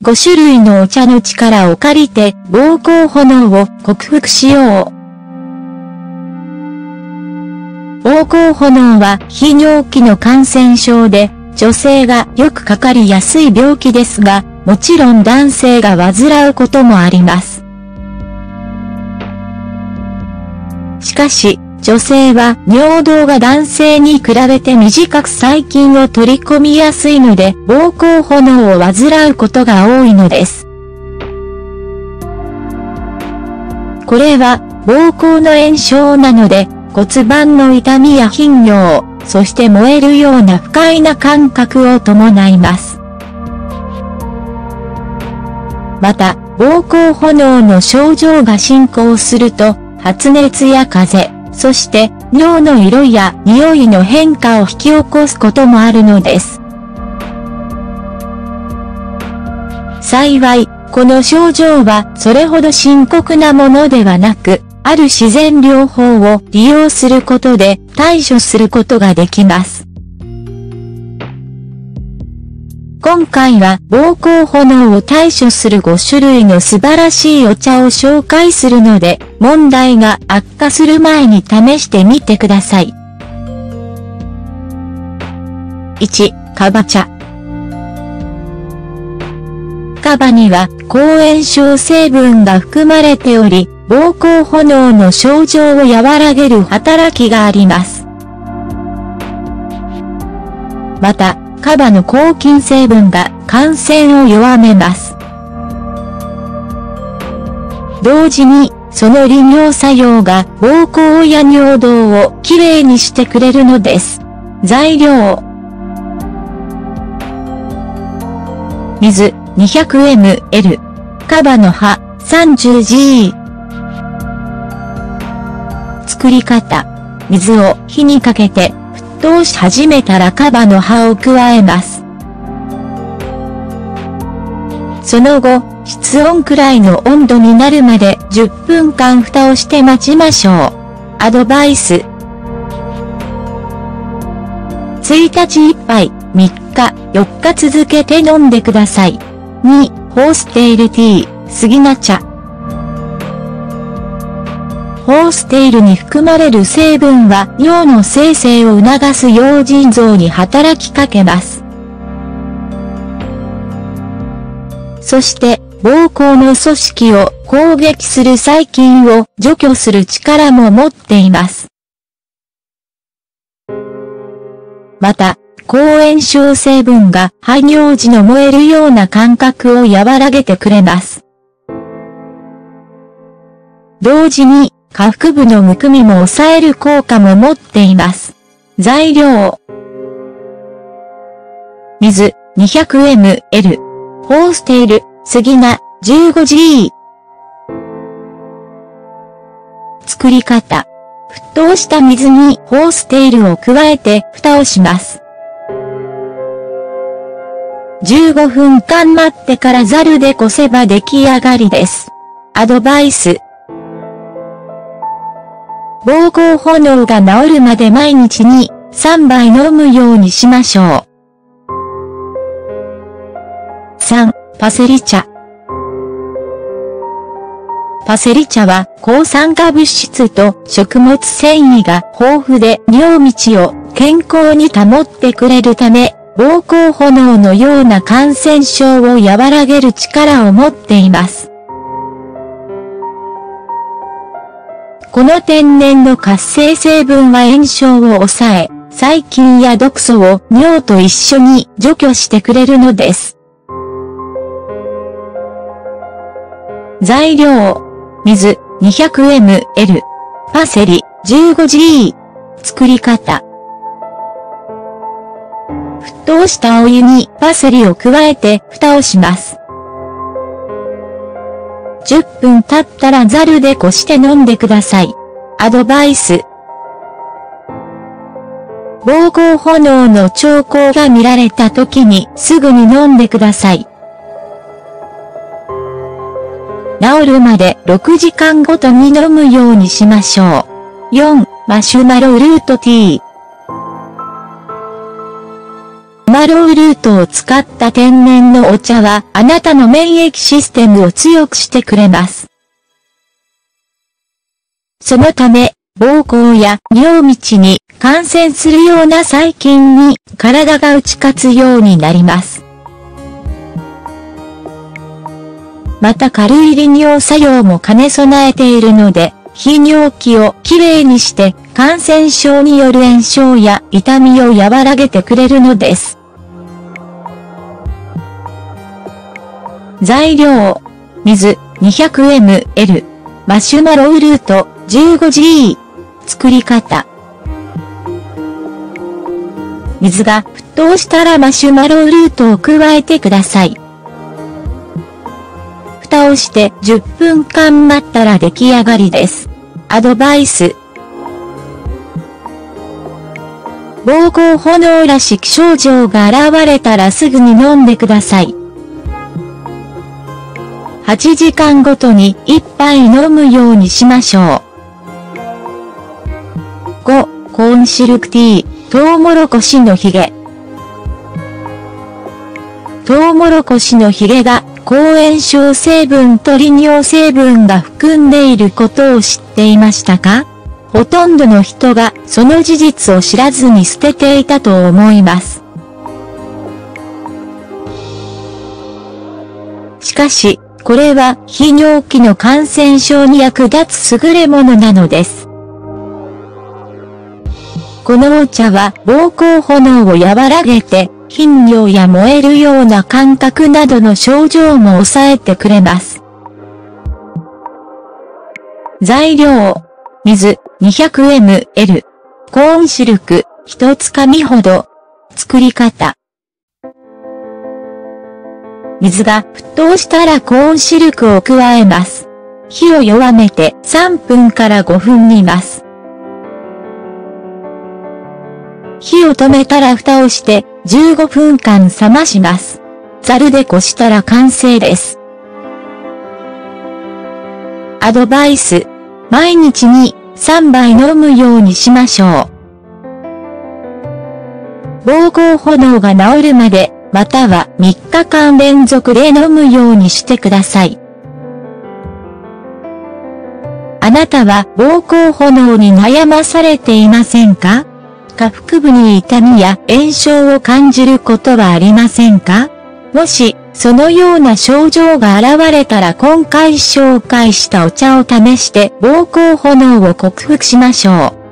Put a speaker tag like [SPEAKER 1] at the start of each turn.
[SPEAKER 1] 5種類のお茶の力を借りて、膀胱炎を克服しよう。膀胱炎は非尿器の感染症で、女性がよくかかりやすい病気ですが、もちろん男性が患うこともあります。しかし、女性は尿道が男性に比べて短く細菌を取り込みやすいので、膀胱炎を患うことが多いのです。これは、膀胱の炎症なので、骨盤の痛みや頻尿、そして燃えるような不快な感覚を伴います。また、膀胱炎の症状が進行すると、発熱や風邪、そして尿の色や匂いの変化を引き起こすこともあるのです。幸い、この症状はそれほど深刻なものではなく、ある自然療法を利用することで対処することができます。今回は膀胱炎を対処する5種類の素晴らしいお茶を紹介するので、問題が悪化する前に試してみてください。1、カバ茶。カバには抗炎症成分が含まれており、膀胱炎の症状を和らげる働きがあります。また、カバの抗菌成分が感染を弱めます。同時に、その利尿作用が膀胱や尿道をきれいにしてくれるのです。材料。水 200ml。カバの葉 30g。作り方。水を火にかけて通し始めたらカバの葉を加えます。その後、室温くらいの温度になるまで10分間蓋をして待ちましょう。アドバイス。1日1杯、3日、4日続けて飲んでください。2、ホーステイルティー、杉菜茶。ホーステイルに含まれる成分は尿の生成を促す用腎臓に働きかけます。そして、膀胱の組織を攻撃する細菌を除去する力も持っています。また、抗炎症成分が排尿時の燃えるような感覚を和らげてくれます。同時に、下腹部のむくみも抑える効果も持っています。材料。水 200ml。ホーステイル、杉菜 15g。作り方。沸騰した水にホーステイルを加えて蓋をします。15分間待ってからザルでこせば出来上がりです。アドバイス。膀胱炎が治るまで毎日に3杯飲むようにしましょう。3、パセリ茶。パセリ茶は抗酸化物質と食物繊維が豊富で尿道を健康に保ってくれるため、膀胱炎のような感染症を和らげる力を持っています。この天然の活性成分は炎症を抑え、細菌や毒素を尿と一緒に除去してくれるのです。材料。水 200ml。パセリ 15g。作り方。沸騰したお湯にパセリを加えて蓋をします。10分経ったらザルでこして飲んでください。アドバイス。膀胱炎の兆候が見られた時にすぐに飲んでください。治るまで6時間ごとに飲むようにしましょう。4、マシュマロルートティー。マロールートを使った天然のお茶はあなたの免疫システムを強くしてくれます。そのため、膀胱や尿道に感染するような細菌に体が打ち勝つようになります。また軽い利尿作用も兼ね備えているので、非尿器をきれいにして感染症による炎症や痛みを和らげてくれるのです。材料、水 200ml、マシュマロウルート 15G、作り方。水が沸騰したらマシュマロウルートを加えてください。蓋をして10分間待ったら出来上がりです。アドバイス。膀胱炎らしき症状が現れたらすぐに飲んでください。8時間ごとに1杯飲むようにしましょう。5、コーンシルクティー、トウモロコシのヒゲ。トウモロコシのヒゲが抗炎症成分と利尿成分が含んでいることを知っていましたか？ほとんどの人がその事実を知らずに捨てていたと思います。しかし、これは非尿器の感染症に役立つ優れものなのです。このお茶は膀胱炎を和らげて頻尿や燃えるような感覚などの症状も抑えてくれます。材料、水 200ml、コーンシルク1つかみほど。作り方。水が沸騰したらコーンシルクを加えます。火を弱めて3分から5分煮ます。火を止めたら蓋をして15分間冷まします。ザルでこしたら完成です。アドバイス。毎日に3杯飲むようにしましょう。膀胱炎が治るまで、または3日間連続で飲むようにしてください。あなたは膀胱炎に悩まされていませんか？下腹部に痛みや炎症を感じることはありませんか？もし、そのような症状が現れたら今回紹介したお茶を試して膀胱炎を克服しましょう。